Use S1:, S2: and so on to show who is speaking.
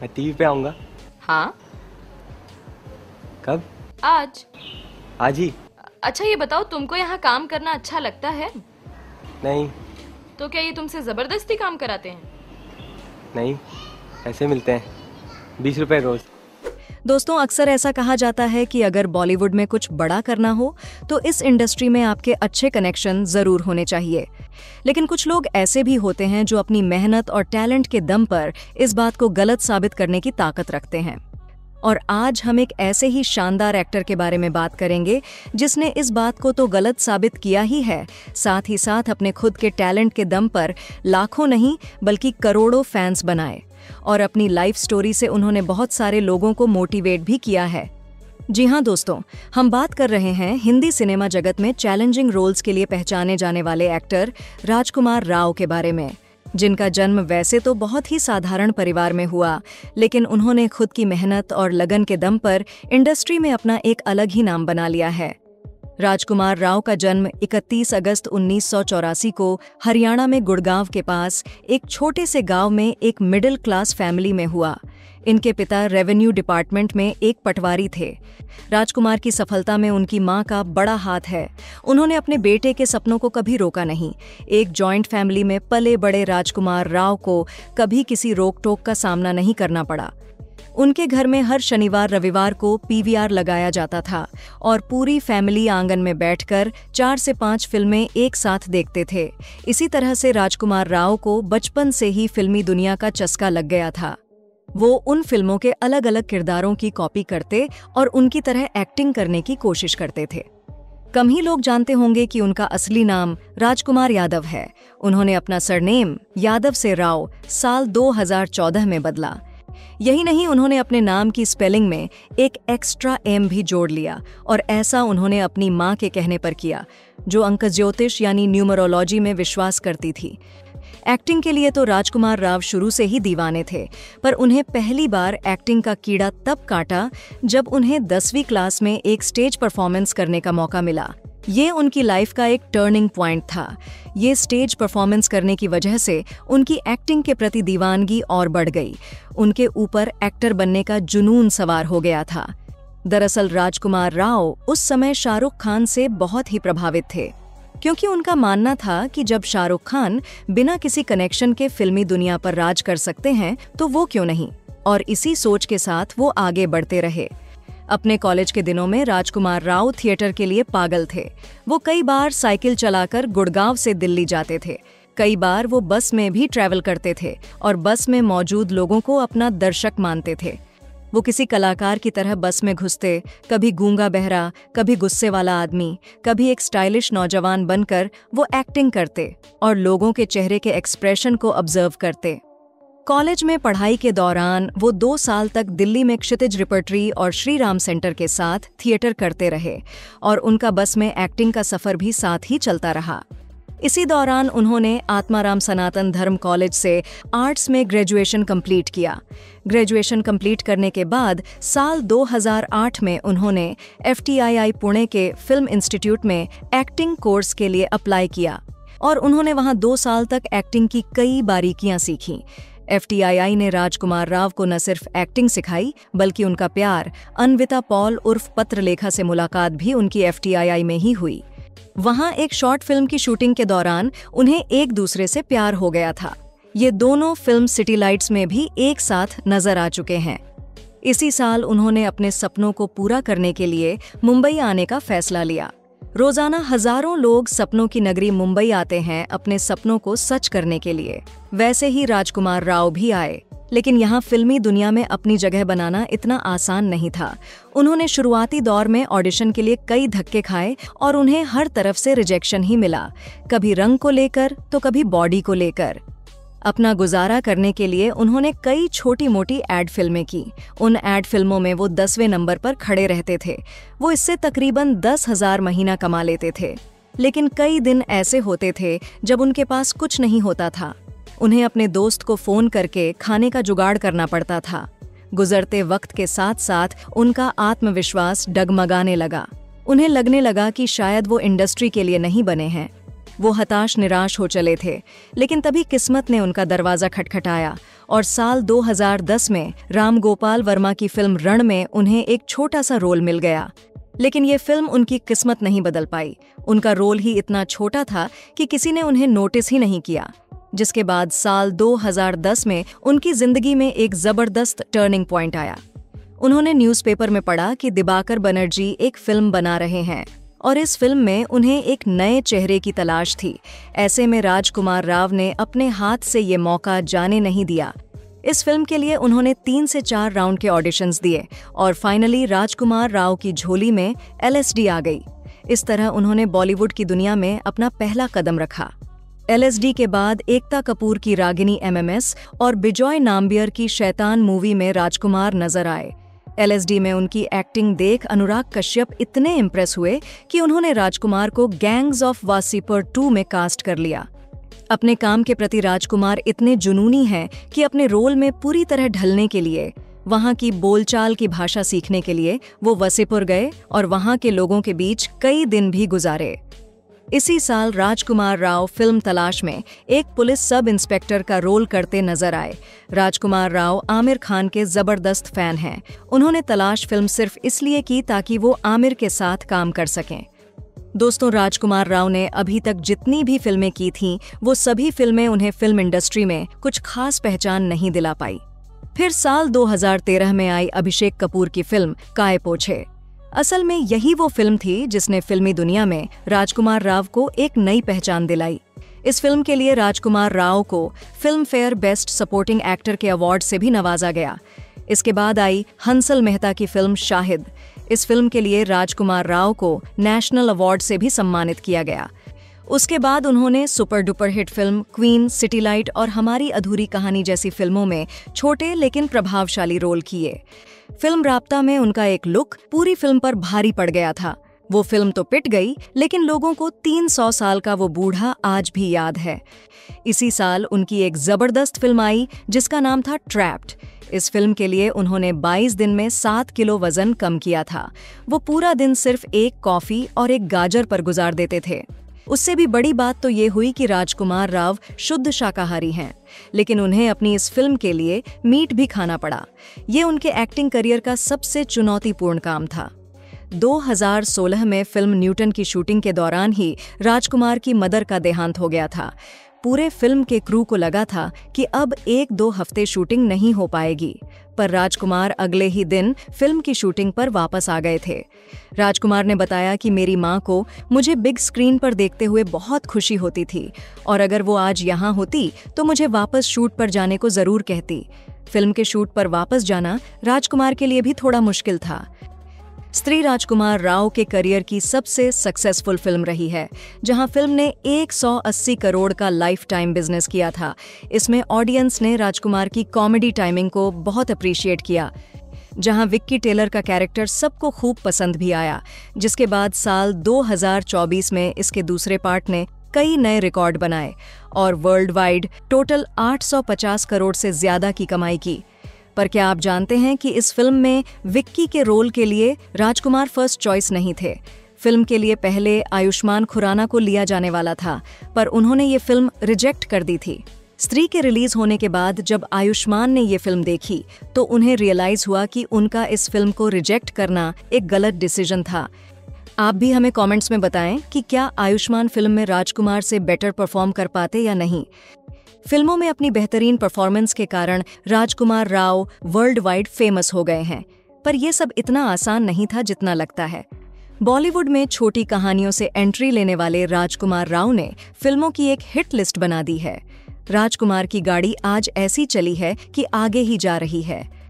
S1: मैं टीवी पे आऊँगा।
S2: हाँ।
S1: कब?
S2: आज।
S1: आज ही।
S2: अच्छा ये बताओ तुमको यहाँ काम करना अच्छा लगता है?
S1: नहीं।
S2: तो क्या ये तुमसे ज़बरदस्ती काम कराते हैं?
S1: नहीं। ऐसे मिलते हैं। बीस रुपए रोज़।
S3: दोस्तों, अक्सर ऐसा कहा जाता है कि अगर बॉलीवुड में कुछ बड़ा करना हो तो इस इंडस्ट्री में आपके अच्छे कनेक्शन ज़रूर होने चाहिए। लेकिन कुछ लोग ऐसे भी होते हैं जो अपनी मेहनत और टैलेंट के दम पर इस बात को गलत साबित करने की ताकत रखते हैं। और आज हम एक ऐसे ही शानदार एक्टर के बारे में बात करेंगे, जिसने इस बात को तो गलत साबित किया ही है। साथ ही साथ अपने खुद के टैलेंट के दम पर लाखों नहीं, बल्कि करोड़ों फैंस बनाए। और अपनी लाइफ स्टोरी से उन्होंने बहुत सारे लोगों को मोटिवेट भी किया है। जी हाँ दोस्तों, हम बात कर रहे हैं हिंदी सिनेमा जगत में चैलेंजिंग रोल्स के लिए पहचाने जाने वाले एक्टर राजकुमार राव के बारे में, जिनका जन्म वैसे तो बहुत ही साधारण परिवार में हुआ, लेकिन उन्होंने खुद की मेहनत और लगन के दम पर इंडस्ट्री में अपना एक अलग ही नाम बना लिया है। राजकुमार राव का जन्म 31 अगस्त उन्नीस सौ चौरासी को हरियाणा में गुड़गांव के पास एक छोटे से गाँव में एक मिडिल क्लास फैमिली में हुआ। इनके पिता रेवेन्यू डिपार्टमेंट में एक पटवारी थे। राजकुमार की सफलता में उनकी माँ का बड़ा हाथ है। उन्होंने अपने बेटे के सपनों को कभी रोका नहीं। एक जॉइंट फैमिली में पले बड़े राजकुमार राव को कभी किसी रोक टोक का सामना नहीं करना पड़ा। उनके घर में हर शनिवार रविवार को पीवीआर लगाया जाता था और पूरी फैमिली आँगन में बैठकर चार से पाँच फ़िल्में एक साथ देखते थे। इसी तरह से राजकुमार राव को बचपन से ही फिल्मी दुनिया का चस्का लग गया था। वो उन फ़िल्मों के अलग अलग किरदारों की कॉपी करते और उनकी तरह एक्टिंग करने की कोशिश करते थे। कम ही लोग जानते होंगे कि उनका असली नाम राजकुमार यादव है। उन्होंने अपना सरनेम यादव से राव साल 2014 में बदला। यही नहीं, उन्होंने अपने नाम की स्पेलिंग में एक एक्स्ट्रा एम भी जोड़ लिया और ऐसा उन्होंने अपनी माँ के कहने पर किया, जो अंक ज्योतिष यानी न्यूमरोलॉजी में विश्वास करती थी। एक्टिंग के लिए तो राजकुमार राव शुरू से ही दीवाने थे, पर उन्हें पहली बार एक्टिंग का कीड़ा तब काटा जब उन्हें दसवीं क्लास में एक स्टेज परफॉर्मेंस करने का मौका मिला। ये उनकी लाइफ का एक टर्निंग पॉइंट था। ये स्टेज परफॉर्मेंस करने की वजह से उनकी एक्टिंग के प्रति दीवानगी और बढ़ गई। उनके ऊपर एक्टर बनने का जुनून सवार हो गया था। दरअसल राजकुमार राव उस समय शाहरुख खान से बहुत ही प्रभावित थे। क्योंकि उनका मानना था कि जब शाहरुख खान बिना किसी कनेक्शन के फिल्मी दुनिया पर राज कर सकते हैं तो वो क्यों नहीं? और इसी सोच के साथ वो आगे बढ़ते रहे। अपने कॉलेज के दिनों में राजकुमार राव थिएटर के लिए पागल थे। वो कई बार साइकिल चलाकर गुड़गांव से दिल्ली जाते थे। कई बार वो बस में भी ट्रैवल करते थे और बस में मौजूद लोगों को अपना दर्शक मानते थे। वो किसी कलाकार की तरह बस में घुसते, कभी गूँगा बहरा, कभी गुस्से वाला आदमी, कभी एक स्टाइलिश नौजवान बनकर वो एक्टिंग करते और लोगों के चेहरे के एक्सप्रेशन को ऑब्ज़र्व करते। कॉलेज में पढ़ाई के दौरान वो दो साल तक दिल्ली में क्षितिज रिपर्टरी और श्री राम सेंटर के साथ थिएटर करते रहे और उनका बस में एक्टिंग का सफ़र भी साथ ही चलता रहा। इसी दौरान उन्होंने आत्माराम सनातन धर्म कॉलेज से आर्ट्स में ग्रेजुएशन कंप्लीट किया। ग्रेजुएशन कंप्लीट करने के बाद साल 2008 में उन्होंने एफटीआईआई पुणे के फ़िल्म इंस्टीट्यूट में एक्टिंग कोर्स के लिए अप्लाई किया और उन्होंने वहाँ दो साल तक एक्टिंग की कई बारीकियाँ सीखीं। एफ़ ने राजकुमार राव को न सिर्फ़ एक्टिंग सिखाई, बल्कि उनका प्यार, अनविता पॉल उर्फ़ पत्रलेखा से मुलाकात भी उनकी एफ़ में ही हुई। वहाँ एक शॉर्ट फ़िल्म की शूटिंग के दौरान उन्हें एक दूसरे से प्यार हो गया था। ये दोनों फ़िल्म सिटी लाइट्स में भी एक साथ नज़र आ चुके हैं। इसी साल उन्होंने अपने सपनों को पूरा करने के लिए मुंबई आने का फैसला लिया। रोज़ाना हज़ारों लोग सपनों की नगरी मुंबई आते हैं अपने सपनों को सच करने के लिए। वैसे ही राजकुमार राव भी आए, लेकिन यहाँ फिल्मी दुनिया में अपनी जगह बनाना इतना आसान नहीं था। उन्होंने शुरुआती दौर में ऑडिशन के लिए कई धक्के खाए और उन्हें हर तरफ़ से रिजेक्शन ही मिला। कभी रंग को लेकर तो कभी बॉडी को लेकर। अपना गुजारा करने के लिए उन्होंने कई छोटी मोटी एड फ़िल्में की। उन एड फ़िल्मों में वो दसवें नंबर पर खड़े रहते थे। वो इससे तकरीबन दस हज़ार महीना कमा लेते थे। लेकिन कई दिन ऐसे होते थे जब उनके पास कुछ नहीं होता था। उन्हें अपने दोस्त को फ़ोन करके खाने का जुगाड़ करना पड़ता था। गुजरते वक्त के साथ साथ उनका आत्मविश्वास डगमगाने लगा। उन्हें लगने लगा कि शायद वो इंडस्ट्री के लिए नहीं बने हैं। वो हताश, निराश हो चले थे। लेकिन तभी किस्मत ने उनका दरवाज़ा खटखटाया और साल 2010 में राम गोपाल वर्मा की फ़िल्म रण में उन्हें एक छोटा सा रोल मिल गया। लेकिन ये फ़िल्म उनकी किस्मत नहीं बदल पाई। उनका रोल ही इतना छोटा था कि किसी ने उन्हें नोटिस ही नहीं किया। जिसके बाद साल 2010 में उनकी ज़िंदगी में एक ज़बरदस्त टर्निंग पॉइंट आया। उन्होंने न्यूज़पेपर में पढ़ा कि दिबाकर बनर्जी एक फ़िल्म बना रहे हैं। और इस फ़िल्म में उन्हें एक नए चेहरे की तलाश थी। ऐसे में राजकुमार राव ने अपने हाथ से ये मौका जाने नहीं दिया। इस फ़िल्म के लिए उन्होंने तीन से चार राउंड के ऑडिशंस दिए और फाइनली राजकुमार राव की झोली में एलएसडी आ गई। इस तरह उन्होंने बॉलीवुड की दुनिया में अपना पहला कदम रखा। एलएसडी के बाद एकता कपूर की रागिनी एमएमएस और बिजॉय नाम्बियर की शैतान मूवी में राजकुमार नज़र आए। एलएसडी में उनकी एक्टिंग देख अनुराग कश्यप इतने इम्प्रेस हुए कि उन्होंने राजकुमार को गैंग्स ऑफ़ वासीपर टू में कास्ट कर लिया। अपने काम के प्रति राजकुमार इतने जुनूनी हैं कि अपने रोल में पूरी तरह ढलने के लिए, वहाँ की बोलचाल की भाषा सीखने के लिए वो वसीपुर गए और वहाँ के लोगों के बीच कई दिन भी गुजारे। इसी साल राजकुमार राव फ़िल्म तलाश में एक पुलिस सब इंस्पेक्टर का रोल करते नज़र आए। राजकुमार राव आमिर खान के ज़बरदस्त फ़ैन हैं। उन्होंने तलाश फ़िल्म सिर्फ़ इसलिए की ताकि वो आमिर के साथ काम कर सकें। दोस्तों, राजकुमार राव ने अभी तक जितनी भी फ़िल्में की थीं, वो सभी फ़िल्में उन्हें फ़िल्म इंडस्ट्री में कुछ खास पहचान नहीं दिला पाई। फिर साल 2013 में आई अभिषेक कपूर की फ़िल्म काय पोछे असल में यही वो फ़िल्म थी जिसने फिल्मी दुनिया में राजकुमार राव को एक नई पहचान दिलाई। इस फ़िल्म के लिए राजकुमार राव को Filmfare best supporting actor के अवार्ड से भी नवाजा गया। इसके बाद आई हंसल मेहता की फ़िल्म शाहिद। इस फ़िल्म के लिए राजकुमार राव को नेशनल अवार्ड से भी सम्मानित किया गया। उसके बाद उन्होंने super duper hit film Queen, City Lights और हमारी अधूरी कहानी जैसी फ़िल्मों में छोटे लेकिन प्रभावशाली रोल किए। फ़िल्म राबता में उनका एक लुक पूरी फ़िल्म पर भारी पड़ गया था। वो फ़िल्म तो पिट गई, लेकिन लोगों को तीन सौ साल का वो बूढ़ा आज भी याद है। इसी साल उनकी एक ज़बरदस्त फ़िल्म आई, जिसका नाम था ट्रैप्ड इस फ़िल्म के लिए उन्होंने 22 दिन में 7 किलो वज़न कम किया था। वो पूरा दिन सिर्फ़ एक कॉफ़ी और एक गाजर पर गुजार देते थे। उससे भी बड़ी बात तो ये हुई कि राजकुमार राव शुद्ध शाकाहारी हैं, लेकिन उन्हें अपनी इस फ़िल्म के लिए मीट भी खाना पड़ा। ये उनके एक्टिंग करियर का सबसे चुनौतीपूर्ण काम था। 2016 में फ़िल्म न्यूटन की शूटिंग के दौरान ही राजकुमार की मदर का देहांत हो गया था। पूरे फ़िल्म के क्रू को लगा था कि अब एक दो हफ़्ते शूटिंग नहीं हो पाएगी। पर राजकुमार अगले ही दिन फ़िल्म की शूटिंग पर वापस आ गए थे। राजकुमार ने बताया कि मेरी माँ को मुझे बिग स्क्रीन पर देखते हुए बहुत खुशी होती थी और अगर वो आज यहाँ होती तो मुझे वापस शूट पर जाने को ज़रूर कहती। फ़िल्म के शूट पर वापस जाना राजकुमार के लिए भी थोड़ा मुश्किल था। स्त्री राजकुमार राव के करियर की सबसे सक्सेसफुल फ़िल्म रही है, जहाँ फ़िल्म ने 180 करोड़ का लाइफ टाइम बिज़नेस किया था। इसमें ऑडियंस ने राजकुमार की कॉमेडी टाइमिंग को बहुत अप्रिशिएट किया, जहाँ विक्की टेलर का कैरेक्टर सबको खूब पसंद भी आया, जिसके बाद साल 2024 में इसके दूसरे पार्ट ने कई नए रिकॉर्ड बनाए और वर्ल्ड वाइड टोटल 850 करोड़ से ज़्यादा की कमाई की। पर क्या आप जानते हैं कि इस फ़िल्म में विक्की के रोल के लिए राजकुमार फ़र्स्ट चॉइस नहीं थे? फ़िल्म के लिए पहले आयुष्मान खुराना को लिया जाने वाला था, पर उन्होंने ये फ़िल्म रिजेक्ट कर दी थी। स्त्री के रिलीज़ होने के बाद जब आयुष्मान ने ये फ़िल्म देखी तो उन्हें रियलाइज़ हुआ कि उनका इस फ़िल्म को रिजेक्ट करना एक गलत डिसीज़न था। आप भी हमें कमेंट्स में बताएँ कि क्या आयुष्मान फ़िल्म में राजकुमार से बेटर परफॉर्म कर पाते या नहीं। फ़िल्मों में अपनी बेहतरीन परफॉर्मेंस के कारण Rajkumar Rao world wide famous हो गए हैं। पर यह सब इतना आसान नहीं था जितना लगता है। बॉलीवुड में छोटी कहानियों से एंट्री लेने वाले राजकुमार राव ने फ़िल्मों की एक हिट लिस्ट बना दी है। राजकुमार की गाड़ी आज ऐसी चली है कि आगे ही जा रही है।